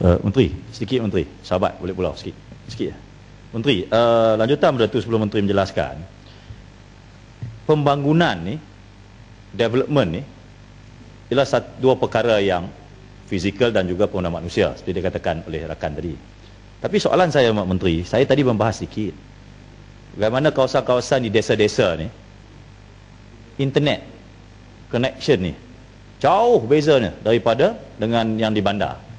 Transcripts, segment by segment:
Uh, Menteri, sedikit Menteri. Sahabat boleh pulau sikit. Sikit ya. Menteri, uh, lanjutan pada tu sebelum Menteri menjelaskan. Pembangunan ni, development ni, ialah satu, dua perkara yang fizikal dan juga penggunaan manusia. Seperti dikatakan oleh rakan tadi. Tapi soalan saya, Mak Menteri, saya tadi membahas sikit. Bagaimana kawasan-kawasan di desa-desa ni, internet, connection ni, jauh bezanya daripada dengan yang di bandar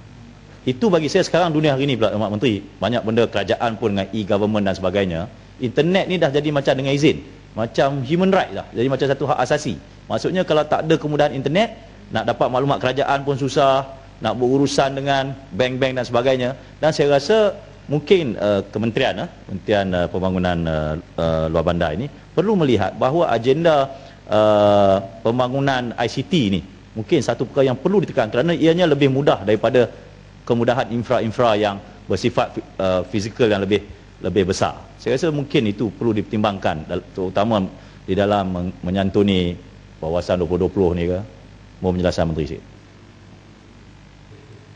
itu bagi saya sekarang dunia hari ini pula Mak Menteri. Banyak benda kerajaan pun dengan e-government dan sebagainya. Internet ni dah jadi macam dengan izin. Macam human right lah. Jadi macam satu hak asasi. Maksudnya kalau tak ada kemudahan internet nak dapat maklumat kerajaan pun susah nak berurusan dengan bank-bank dan sebagainya. Dan saya rasa mungkin uh, kementerian uh, kementerian uh, pembangunan uh, uh, luar bandar ini perlu melihat bahawa agenda uh, pembangunan ICT ini mungkin satu perkara yang perlu ditekan kerana ianya lebih mudah daripada kemudahan infra-infra yang bersifat uh, fizikal yang lebih lebih besar. Saya rasa mungkin itu perlu dipertimbangkan terutama di dalam menyantuni kawasan 2020 ni ke. Mohon penjelasan Menteri sikit.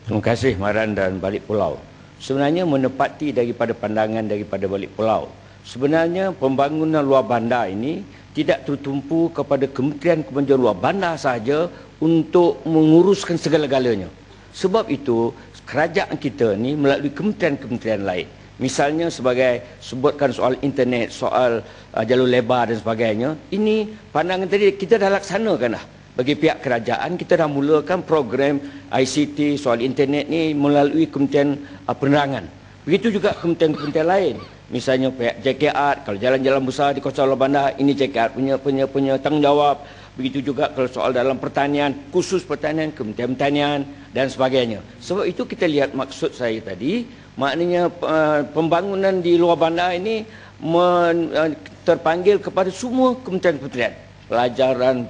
Terima kasih Maran dan Balik Pulau. Sebenarnya menepati daripada pandangan daripada Balik Pulau. Sebenarnya pembangunan luar bandar ini tidak tertumpu kepada Kementerian Kemajuan Luar Bandar sahaja untuk menguruskan segala-galanya. Sebab itu kerajaan kita ni melalui kementerian-kementerian lain. Misalnya sebagai sebutkan soal internet soal uh, jalur lebar dan sebagainya ini pandangan tadi kita dah laksanakan dah bagi pihak kerajaan kita dah mulakan program ICT soal internet ni melalui kementerian uh, penerangan. Begitu juga kementerian-kementerian lain. Misalnya pihak JKR kalau jalan-jalan besar di kawasan luar bandar ini JKR punya punya punya tanggungjawab begitu juga kalau soal dalam pertanian khusus pertanian kementerian pertanian dan sebagainya. Sebab itu kita lihat maksud saya tadi maknanya uh, pembangunan di luar bandar ini uh, terpanggil kepada semua kementerian-kementerian pelajaran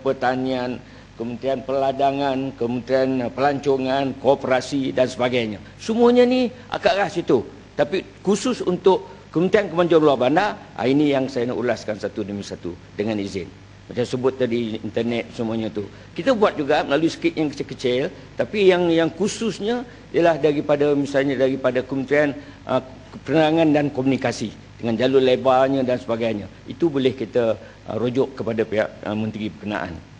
pertanian kementerian peladangan kementerian pelancongan kooperasi dan sebagainya. Semuanya ni agak ras itu tapi khusus untuk kementerian kemajuan luar bandar ah, ini yang saya nak ulaskan satu demi satu dengan izin macam sebut tadi internet semuanya tu. Kita buat juga melalui sikit yang kecil-kecil tapi yang yang khususnya ialah daripada misalnya daripada Kementerian uh, Penerangan dan Komunikasi dengan jalur lebarnya dan sebagainya. Itu boleh kita uh, rujuk kepada pihak uh, menteri berkenaan.